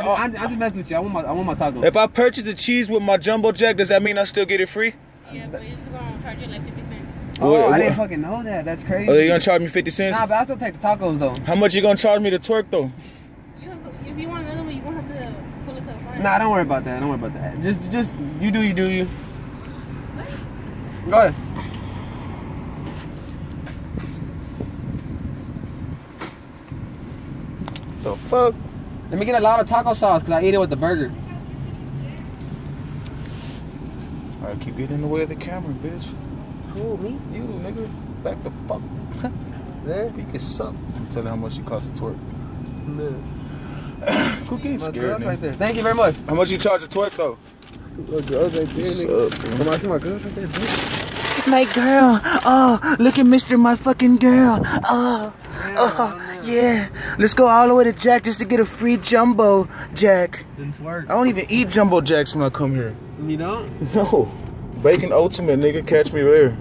I'm, I'm just messing with you. I want my I want my taco. If I purchase the cheese with my jumbo jack, does that mean I still get it free? Yeah, but it's gonna charge you like 50 cents. Oh, What- I didn't fucking know that. That's crazy. Oh, you gonna charge me 50 cents? Nah, but I still take the tacos though. How much you gonna charge me to twerk though? You have to, if you want another one, you gonna have to pull it to the front. Nah, don't worry about that. Don't worry about that. Just just you do you do you. Go ahead. The fuck? Let me get a lot of taco sauce because I ate it with the burger. Alright, keep getting in the way of the camera, bitch. Who, me? You, nigga. Back the fuck. There? He can suck. I'm telling you how much he costs to twerk. Who getting My scared, girl's nigga? right there. Thank you very much. How much you charge to twerk though? My girl's right there. What's nigga. up, man? Come on, I see my girl's right there. bitch. My girl. Oh, look at Mr. My fucking girl. Oh, oh, yeah. Let's go all the way to Jack just to get a free jumbo Jack. Didn't work. I don't even eat jumbo jacks when I come here. You don't? No. Bacon ultimate, nigga. Catch me there.